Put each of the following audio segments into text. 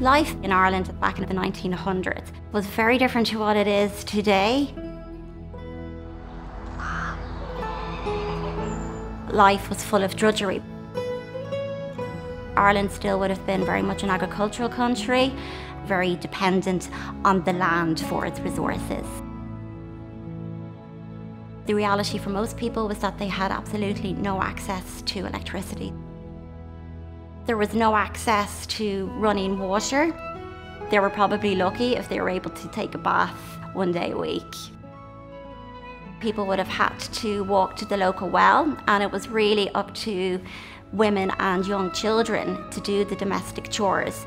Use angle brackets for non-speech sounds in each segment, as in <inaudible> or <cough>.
Life in Ireland back in the 1900s was very different to what it is today. Life was full of drudgery. Ireland still would have been very much an agricultural country, very dependent on the land for its resources. The reality for most people was that they had absolutely no access to electricity. There was no access to running water. They were probably lucky if they were able to take a bath one day a week. People would have had to walk to the local well, and it was really up to women and young children to do the domestic chores.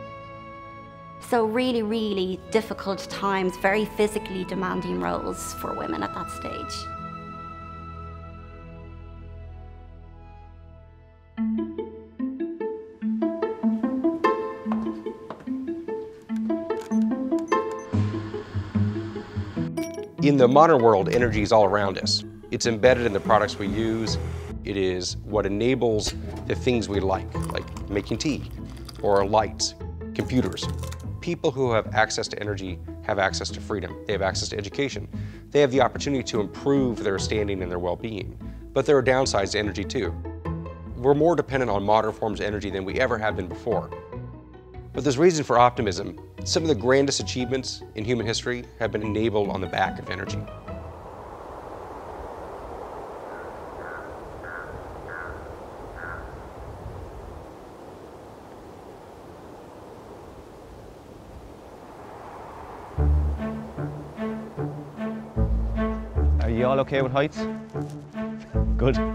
So, really, really difficult times, very physically demanding roles for women at that stage. In the modern world, energy is all around us. It's embedded in the products we use. It is what enables the things we like, like making tea or lights, computers. People who have access to energy have access to freedom. They have access to education. They have the opportunity to improve their standing and their well-being. But there are downsides to energy too. We're more dependent on modern forms of energy than we ever have been before. But there's reason for optimism. Some of the grandest achievements in human history have been enabled on the back of energy. Are you all okay with heights? Good.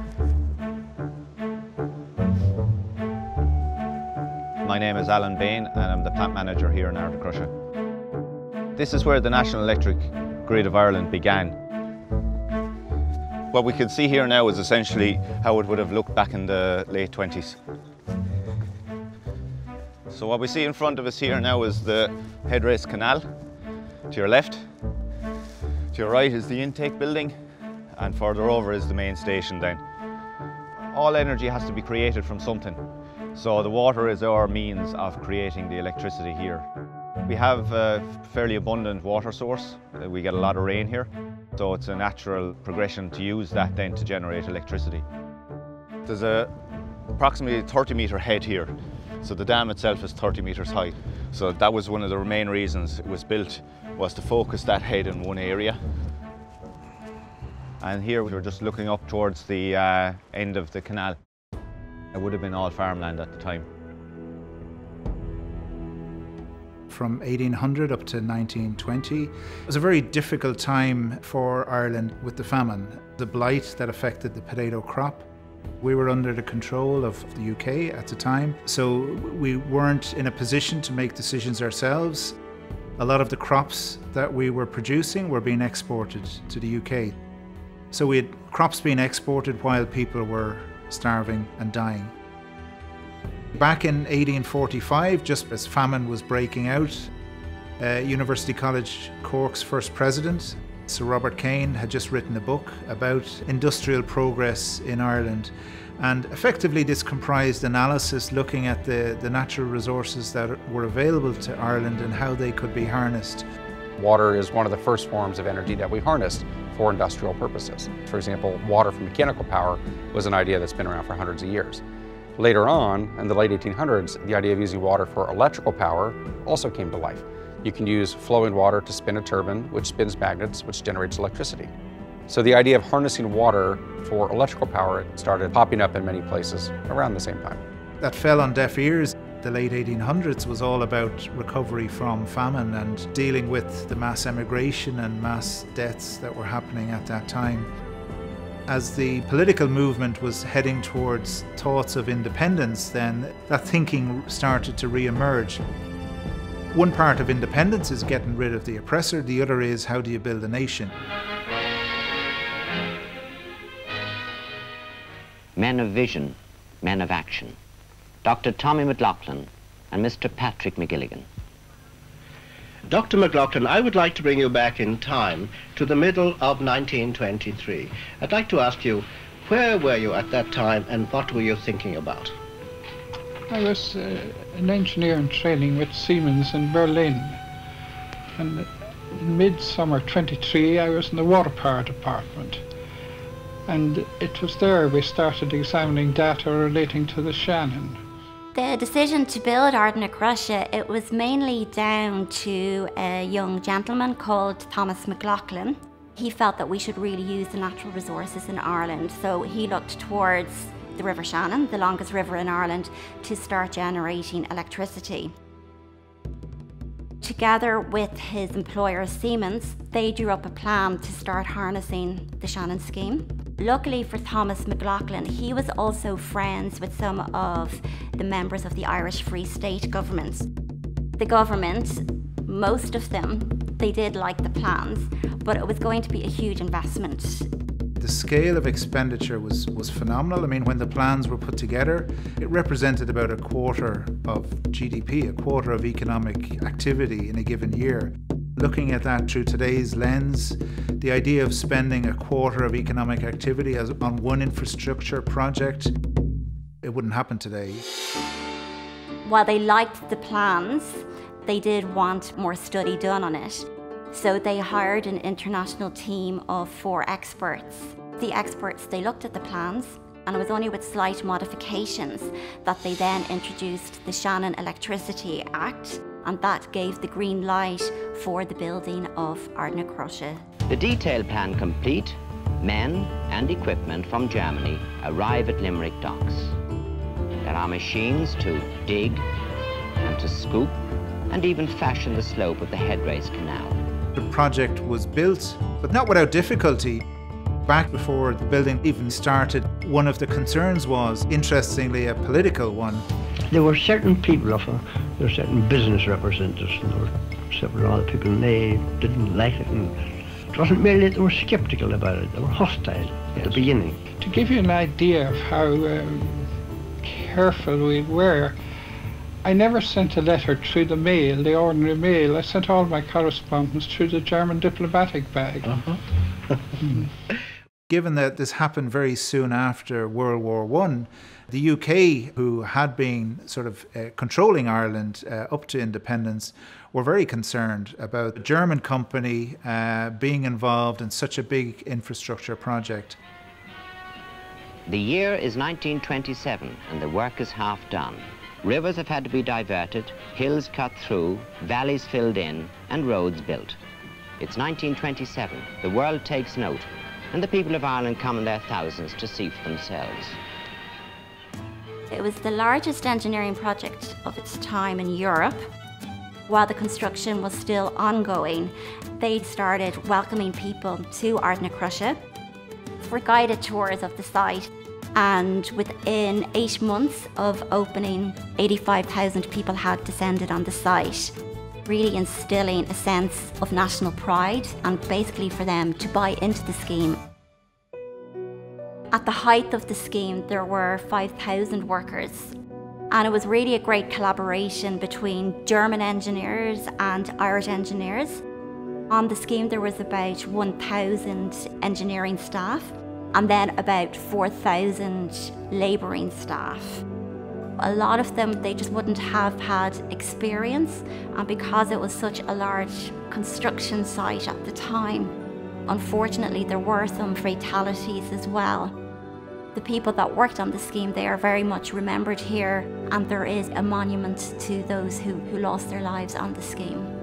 My name is Alan Bain and I'm the plant manager here in Ardnacrusha. This is where the National Electric Grid of Ireland began. What we can see here now is essentially how it would have looked back in the late 20s. So what we see in front of us here now is the Headrace Canal. To your left, to your right is the intake building and further over is the main station then. All energy has to be created from something. So the water is our means of creating the electricity here. We have a fairly abundant water source. Uh, We get a lot of rain here. So it's a natural progression to use that then to generate electricity. There's a approximately 30 metre head here. So the dam itself is 30 metres high. So that was one of the main reasons it was built, was to focus that head in one area. And here we're just looking up towards the uh, end of the canal. It would have been all farmland at the time. from 1800 up to 1920. It was a very difficult time for Ireland with the famine, the blight that affected the potato crop. We were under the control of the UK at the time, so we weren't in a position to make decisions ourselves. A lot of the crops that we were producing were being exported to the UK. So we had crops being exported while people were starving and dying. Back in 1845, just as famine was breaking out, uh, University College Cork's first president, Sir Robert Kane, had just written a book about industrial progress in Ireland. And effectively, this comprised analysis looking at the, the natural resources that were available to Ireland and how they could be harnessed. Water is one of the first forms of energy that we harnessed for industrial purposes. For example, water for mechanical power was an idea that's been around for hundreds of years. Later on, in the late 1800s, the idea of using water for electrical power also came to life. You can use flowing water to spin a turbine, which spins magnets, which generates electricity. So the idea of harnessing water for electrical power started popping up in many places around the same time. That fell on deaf ears. The late 1800s was all about recovery from famine and dealing with the mass emigration and mass deaths that were happening at that time. As the political movement was heading towards thoughts of independence, then that thinking started to re emerge. One part of independence is getting rid of the oppressor, the other is how do you build a nation? men of vision, men of action. Dr. Tommy McLaughlin and Mr. Patrick McGilligan. Dr. McLaughlin, I would like to bring you back in time to the middle of 1923. I'd like to ask you, where were you at that time and what were you thinking about? I was uh, an engineer in training with Siemens in Berlin. And in midsummer 23, I was in the water power department. And it was there we started examining data relating to the Shannon. The decision to build Ardnacrusha, it was mainly down to a young gentleman called Thomas McLaughlin. He felt that we should really use the natural resources in Ireland, so he looked towards the River Shannon, the longest river in Ireland, to start generating electricity. Together with his employer Siemens, they drew up a plan to start harnessing the Shannon scheme. Luckily for Thomas McLaughlin, he was also friends with some of the members of the Irish Free State government. The government, most of them, they did like the plans, but it was going to be a huge investment the scale of expenditure was, was phenomenal. I mean, when the plans were put together, it represented about a quarter of GDP, a quarter of economic activity in a given year. Looking at that through today's lens, the idea of spending a quarter of economic activity as, on one infrastructure project, it wouldn't happen today. While they liked the plans, they did want more study done on it. So they hired an international team of four experts. The experts, they looked at the plans and it was only with slight modifications that they then introduced the Shannon Electricity Act and that gave the green light for the building of Ardnacrusha. The detailed plan complete, men and equipment from Germany arrive at Limerick docks. There are machines to dig and to scoop and even fashion the slope of the headrace canal. The project was built, but not without difficulty. Back before the building even started, one of the concerns was, interestingly, a political one. There were certain people of a, there were certain business representatives, and there were several other people, and they didn't like it. And it wasn't merely that they were sceptical about it; they were hostile yes. at the beginning. To give you an idea of how um, careful we were, I never sent a letter through the mail, the ordinary mail. I sent all my correspondence through the German diplomatic bag. Uh-huh. <laughs> Given that this happened very soon after World War One, the UK, who had been sort of uh, controlling Ireland uh, up to independence, were very concerned about a German company uh, being involved in such a big infrastructure project. The year is 1927 and the work is half done. Rivers have had to be diverted, hills cut through, valleys filled in, and roads built. It's 1927. The world takes note, and the people of Ireland come in their thousands to see for themselves. It was the largest engineering project of its time in Europe. While the construction was still ongoing, they started welcoming people to Ardnacrusha for guided tours of the site and within eight months of opening, 85,000 people had descended on the site, really instilling a sense of national pride and basically for them to buy into the scheme. At the height of the scheme, there were 5,000 workers, and it was really a great collaboration between German engineers and Irish engineers. On the scheme, there was about 1,000 engineering staff and then about 4,000 labouring staff. A lot of them, they just wouldn't have had experience, and because it was such a large construction site at the time, unfortunately, there were some fatalities as well. The people that worked on the scheme, they are very much remembered here, and there is a monument to those who, who lost their lives on the scheme.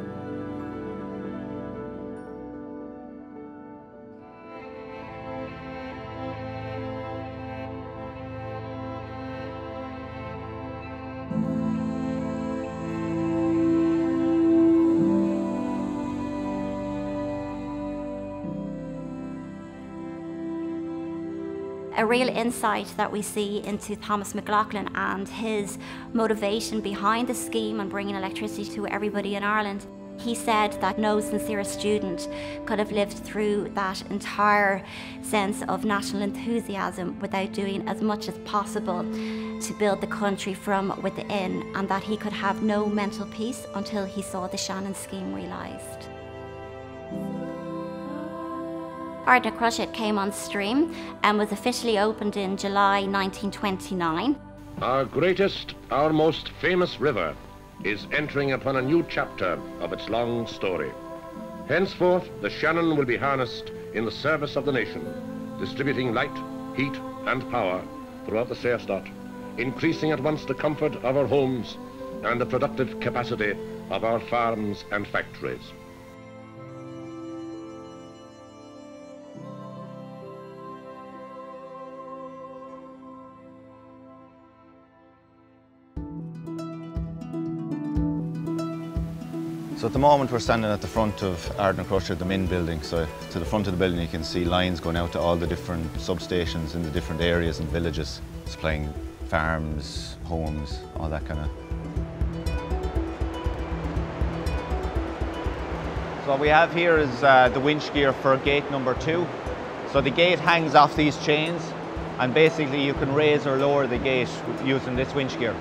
A real mm. insight that we see into Thomas McLaughlin and his motivation behind the scheme and bringing electricity to everybody in Ireland. He said that no sincere student could have lived through that entire sense of national enthusiasm without doing as much as possible to build the country from within, and that he could have no mental peace until he saw the Shannon scheme realised. Ardnacrusha came on stream and was officially opened in July 1929. Our greatest, our most famous river is entering upon a new chapter of its long story. Henceforth, the Shannon will be harnessed in the service of the nation, distributing light, heat, and power throughout the Saorstát, increasing at once the comfort of our homes and the productive capacity of our farms and factories. So at the moment we're standing at the front of Ardnacrusha, the main building. So to the front of the building you can see lines going out to all the different substations in the different areas and villages, supplying farms, homes, all that kind of. So what we have here is uh, the winch gear for gate number two. So the gate hangs off these chains and basically you can raise or lower the gate using this winch gear.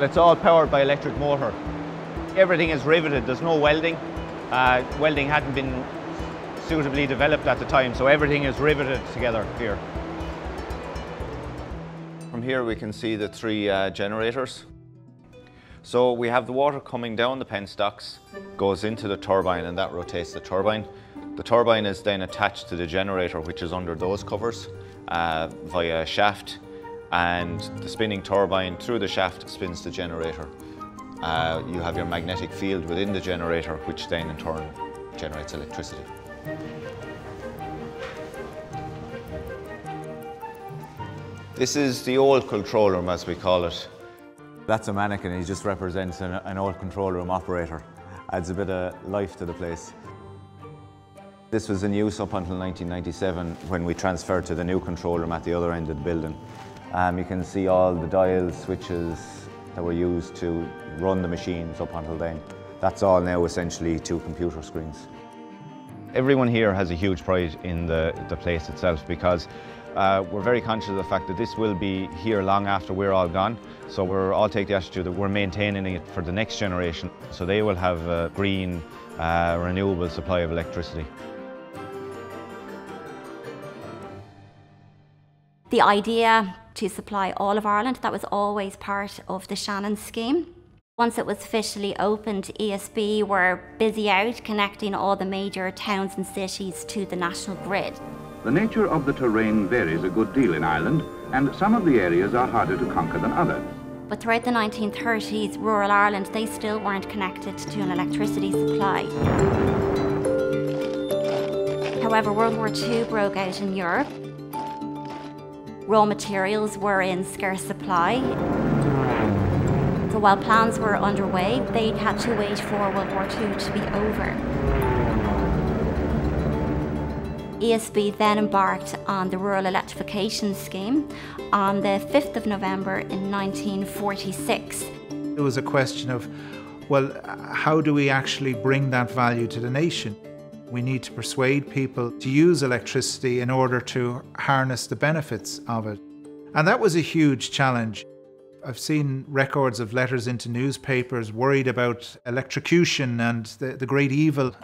It's all powered by electric motor. Everything is riveted, there's no welding. Uh, welding hadn't been suitably developed at the time, so everything is riveted together here. From here we can see the three uh, generators. So we have the water coming down the penstocks, goes into the turbine and that rotates the turbine. The turbine is then attached to the generator which is under those covers uh, via a shaft and the spinning turbine through the shaft spins the generator. Uh, you have your magnetic field within the generator, which then in turn generates electricity. This is the old control room, as we call it. That's a mannequin, he just represents an, an old control room operator. Adds a bit of life to the place. This was in use up until 1997 when we transferred to the new control room at the other end of the building. Um, you can see all the dials, switches that were used to run the machines up until then. That's all now essentially two computer screens. Everyone here has a huge pride in the, the place itself because uh, we're very conscious of the fact that this will be here long after we're all gone. So we're all take the attitude that we're maintaining it for the next generation. So they will have a green, uh, renewable supply of electricity. The idea to supply all of Ireland, that was always part of the Shannon scheme. Once it was officially opened, ESB were busy out connecting all the major towns and cities to the national grid. The nature of the terrain varies a good deal in Ireland, and some of the areas are harder to conquer than others. But throughout the 1930s, rural Ireland, they still weren't connected to an electricity supply. However, World War II broke out in Europe. Raw materials were in scarce supply. So while plans were underway, they had to wait for World War II to be over. ESB then embarked on the Rural Electrification Scheme on the 5th of November in 1946. It was a question of, well, how do we actually bring that value to the nation? We need to persuade people to use electricity in order to harness the benefits of it. And that was a huge challenge. I've seen records of letters into newspapers worried about electrocution and the, the great evil.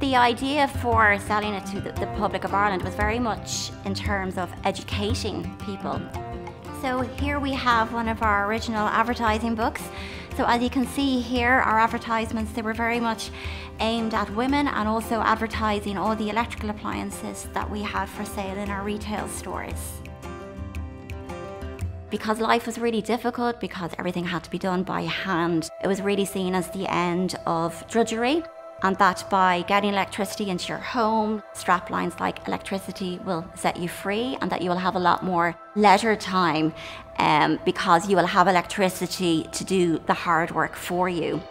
The idea for selling it to the, the public of Ireland was very much in terms of educating people. So here we have one of our original advertising books. So as you can see here, our advertisements, they were very much aimed at women and also advertising all the electrical appliances that we have for sale in our retail stores. Because life was really difficult, because everything had to be done by hand, it was really seen as the end of drudgery and that by getting electricity into your home, strap lines like electricity will set you free and that you will have a lot more leisure time um, because you will have electricity to do the hard work for you.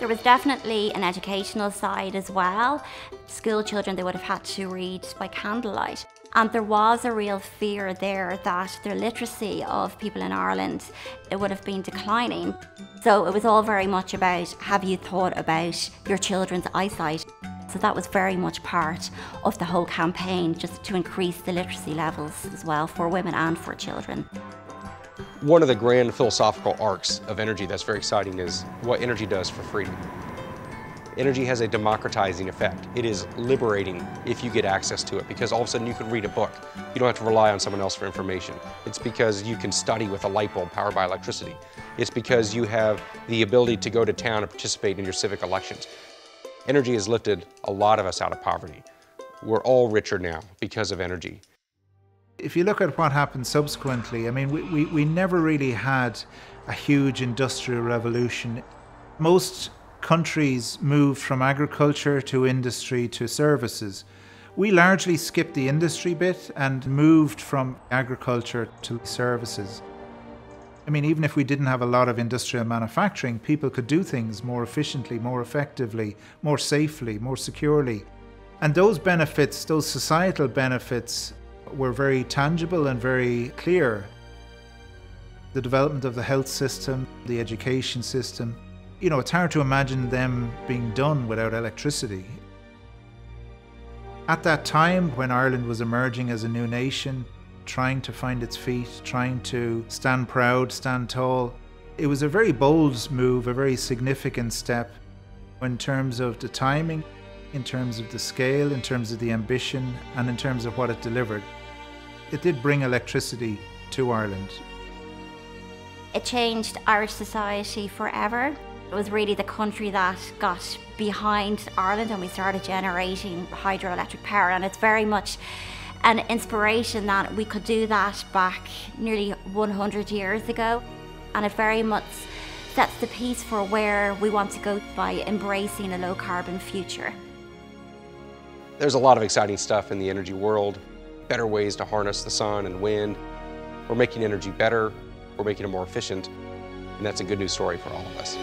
There was definitely an educational side as well. School children, they would have had to read by candlelight. And there was a real fear there that the literacy of people in Ireland, it would have been declining. So it was all very much about, have you thought about your children's eyesight? So that was very much part of the whole campaign, just to increase the literacy levels as well for women and for children. One of the grand philosophical arcs of energy that's very exciting is what energy does for freedom. Energy has a democratizing effect. It is liberating if you get access to it because all of a sudden you can read a book. You don't have to rely on someone else for information. It's because you can study with a light bulb powered by electricity. It's because you have the ability to go to town and participate in your civic elections. Energy has lifted a lot of us out of poverty. We're all richer now because of energy. If you look at what happened subsequently, I mean, we, we, we never really had a huge industrial revolution. Most countries moved from agriculture to industry to services. We largely skipped the industry bit and moved from agriculture to services. I mean, even if we didn't have a lot of industrial manufacturing, people could do things more efficiently, more effectively, more safely, more securely. And those benefits, those societal benefits, were very tangible and very clear. The development of the health system, the education system, you know, it's hard to imagine them being done without electricity. At that time, when Ireland was emerging as a new nation, trying to find its feet, trying to stand proud, stand tall, it was a very bold move, a very significant step in terms of the timing, in terms of the scale, in terms of the ambition, and in terms of what it delivered. It did bring electricity to Ireland. It changed Irish society forever. It was really the country that got behind Ireland and we started generating hydroelectric power and it's very much an inspiration that we could do that back nearly 100 years ago and it very much sets the piece for where we want to go by embracing a low carbon future. There's a lot of exciting stuff in the energy world, better ways to harness the sun and wind. We're making energy better, we're making it more efficient, and that's a good news story for all of us.